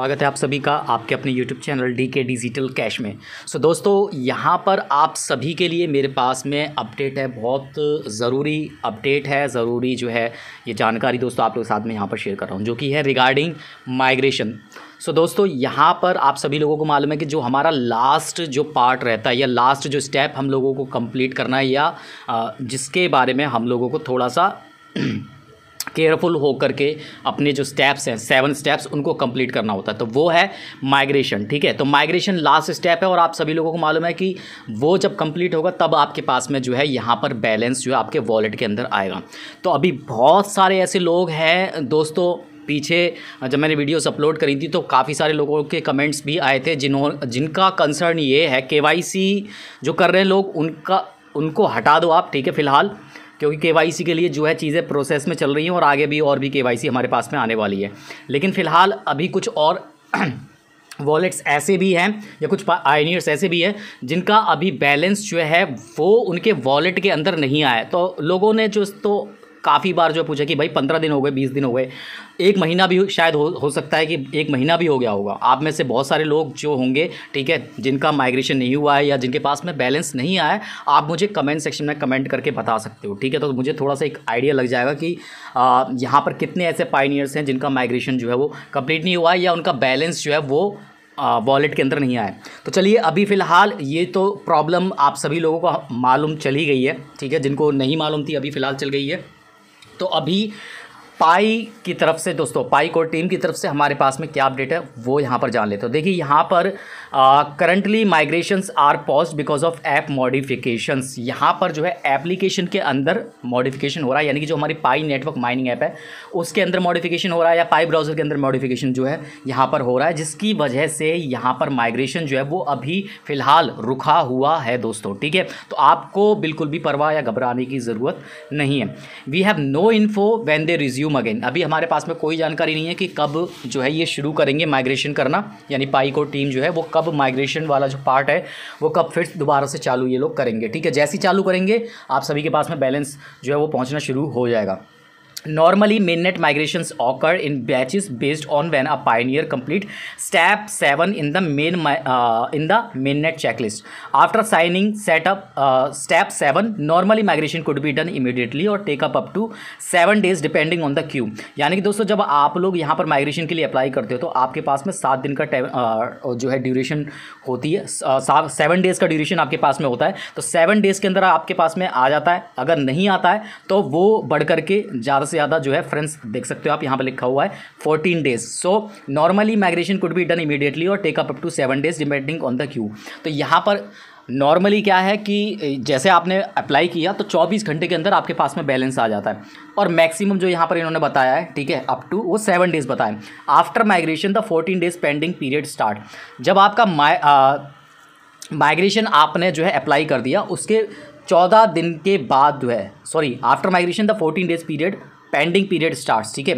स्वागत है आप सभी का आपके अपने YouTube channel D K digital cash में। सो so, दोस्तों यहाँ पर आप सभी के लिए मेरे पास में अपडेट है बहुत ज़रूरी अपडेट है ज़रूरी जो है ये जानकारी दोस्तों आप लोग साथ में यहाँ पर शेयर कर रहा हूँ जो कि है रिगार्डिंग माइग्रेशन सो दोस्तों यहाँ पर आप सभी लोगों को मालूम है कि जो हमारा लास्ट जो पार्ट रहता है या लास्ट जो स्टेप हम लोगों को कंप्लीट करना है या जिसके बारे में हम लोगों को थोड़ा सा केयरफुल हो करके अपने जो स्टेप्स हैं सेवन स्टेप्स उनको कंप्लीट करना होता है। तो वो है माइग्रेशन ठीक है? तो माइग्रेशन लास्ट स्टेप है और आप सभी लोगों को मालूम है कि वो जब कंप्लीट होगा, तब आपके पास में जो है यहाँ पर बैलेंस जो है आपके वॉलेट के अंदर आएगा। तो अभी बहुत सारे ऐसे लोग हैं, दोस्तों, पीछे जब मैंने वीडियोस अपलोड करी थी तो काफ़ी सारे लोगों के कमेंट्स भी आए थे, जिन्हों, जिनका कंसर्न ये है, के जो कर रहे हैं लोग, उनका, उनको हटा दो आप, ठीक है, फ़िलहाल। क्योंकि के के लिए जो है चीज़ें प्रोसेस में चल रही हैं और आगे भी और भी के हमारे पास में आने वाली है। लेकिन फ़िलहाल अभी कुछ और वॉलेट्स ऐसे भी हैं या कुछ आइनियर्स ऐसे भी हैं, जिनका अभी बैलेंस जो है, वो उनके वॉलेट के अंदर नहीं आया तो लोगों ने जो तो काफ़ी बार जो पूछा कि भाई पंद्रह दिन हो गए, बीस दिन हो गए, एक महीना भी शायद हो हो सकता है कि एक महीना भी हो गया होगा। आप में से बहुत सारे लोग जो होंगे, ठीक है, जिनका माइग्रेशन नहीं हुआ है या जिनके पास में बैलेंस नहीं आया है, आप मुझे कमेंट सेक्शन में कमेंट करके बता सकते हो, ठीक है? तो मुझे थोड़ा सा एक आइडिया लग जाएगा कि यहाँ पर कितने ऐसे पाइनियर्स हैं जिनका माइग्रेशन जो है वो कंप्लीट नहीं हुआ है या उनका बैलेंस जो है वो वॉलेट के अंदर नहीं आए तो चलिए, अभी फ़िलहाल ये तो प्रॉब्लम आप सभी लोगों को मालूम चली गई है, ठीक है? जिनको नहीं मालूम थी, अभी फ़िलहाल चल गई है। तो अभी पाई की तरफ़ से, दोस्तों, पाई कोर टीम की तरफ़ से हमारे पास में क्या अपडेट है, वो यहाँ पर जान लेते हो। देखिए, यहाँ पर currently migrations are pause because of app modifications यहाँ पर जो है एप्लीकेशन के अंदर मॉडिफिकेशन हो रहा है, यानी कि जो हमारी पाई नेटवर्क माइनिंग ऐप है, उसके अंदर मॉडिफिकेशन हो रहा है या पाई ब्राउज़र के अंदर मॉडिफिकेशन जो है, यहाँ पर हो रहा है, जिसकी वजह से यहाँ पर माइग्रेशन जो है, वो अभी फ़िलहाल रुका हुआ है, दोस्तों, ठीक है? तो आपको बिल्कुल भी परवाह या घबराने की ज़रूरत नहीं है। We have no info when they resume resume again अभी हमारे पास में कोई जानकारी नहीं है कि कब जो है ये शुरू करेंगे माइग्रेशन करना, यानी पाई को टीम जो है वो कब माइग्रेशन वाला जो पार्ट है, वो कब फिर दोबारा से चालू ये लोग करेंगे, ठीक है? जैसे ही चालू करेंगे, आप सभी के पास में बैलेंस जो है वो पहुँचना शुरू हो जाएगा। Normally, mainnet migrations occur in batches based on when a pioneer complete step 7 in the main uh, in the mainnet checklist. After signing setup uh, step 7, normally migration could be done immediately or take up up to 7 days depending on the queue. यानी कि दोस्तों जब आप लोग यहाँ पर migration के लिए अप्लाई करते हो तो आपके पास में सात दिन का uh, जो है ड्यूरेशन होती है सेवन डेज़ का ड्यूरेशन आपके पास में होता है तो सेवन डेज़ के अंदर आपके पास में आ जाता है अगर नहीं आता है तो वो बढ़ करके ज़्यादा से ज़्यादा जो है फ्रेंड्स देख सकते हो आप, यहाँ पर लिखा हुआ है fourteen days so normally migration could be done immediately और take up to seven days depending on the queue तो यहाँ पर नॉर्मली क्या है कि जैसे आपने अप्लाई किया तो 24 घंटे के अंदर आपके पास में बैलेंस आ जाता है। और मैक्सिमम जो यहाँ पर इन्होंने बताया है, ठीक है अप टू वो सेवन डेज़ बताएँ after migration the fourteen days pending period start जब आपका माइग्रेशन आपने जो है अप्लाई कर दिया, उसके चौदह दिन के बाद जो है sorry after migration the fourteen days period pending period start ठीक है?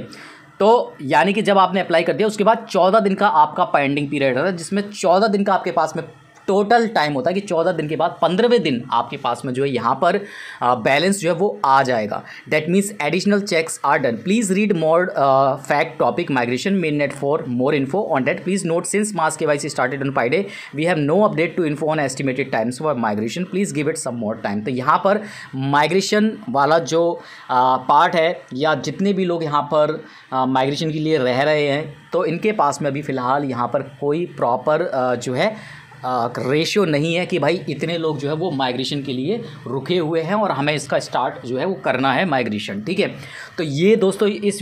तो यानी कि जब आपने अप्लाई कर दिया, उसके बाद चौदह दिन का आपका पेंडिंग पीरियड रहता है, जिसमें चौदह दिन का आपके पास में टोटल टाइम होता है कि चौदह दिन के बाद पंद्रहवें दिन आपके पास में जो है यहाँ पर बैलेंस जो है वो आ जाएगा। That means additional checks are done please read more FAQ topic migration mainnet for more info on date please note since mass K Y started on Friday we have no update to info on estimated times for migration please give it some more time तो यहाँ पर migration वाला जो part है या जितने भी लोग यहाँ पर माइग्रेशन के लिए रह रहे हैं तो इनके पास में अभी फ़िलहाल यहाँ पर कोई प्रॉपर जो है रेशियो नहीं है कि भाई इतने लोग जो है वो माइग्रेशन के लिए रुके हुए हैं और हमें इसका स्टार्ट जो है वो करना है माइग्रेशन ठीक है? तो ये दोस्तों इस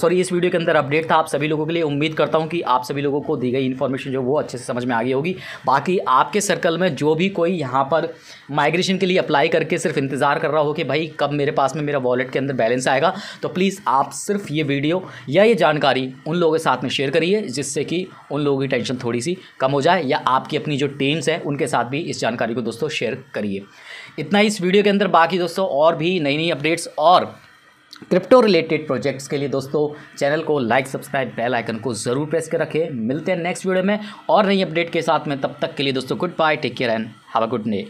सॉरी इस वीडियो के अंदर अपडेट था। आप सभी लोगों के लिए उम्मीद करता हूँ कि आप सभी लोगों को दी गई इन्फॉर्मेशन जो वो अच्छे से समझ में आ गई होगी। बाकी आपके सर्कल में जो भी कोई यहाँ पर माइग्रेशन के लिए अप्लाई करके सिर्फ़ इंतज़ार कर रहा हो कि भाई कब मेरे पास में मेरा वॉलेट के अंदर बैलेंस आएगा तो प्लीज़ आप सिर्फ़ ये वीडियो या ये जानकारी उन लोगों के साथ में शेयर करिए, जिससे कि उन लोगों की टेंशन थोड़ी सी कम हो जाए या आपकी जो टीम्स हैं, उनके साथ भी इस जानकारी को दोस्तों शेयर करिए। इतना इस वीडियो के अंदर, बाकी दोस्तों और भी नई नई अपडेट्स और क्रिप्टो रिलेटेड प्रोजेक्ट्स के लिए दोस्तों चैनल को लाइक सब्सक्राइब बेल आइकन को ज़रूर प्रेस कर रखें मिलते हैं नेक्स्ट वीडियो में और नई अपडेट के साथ में। तब तक के लिए दोस्तों goodbye take care and have a good day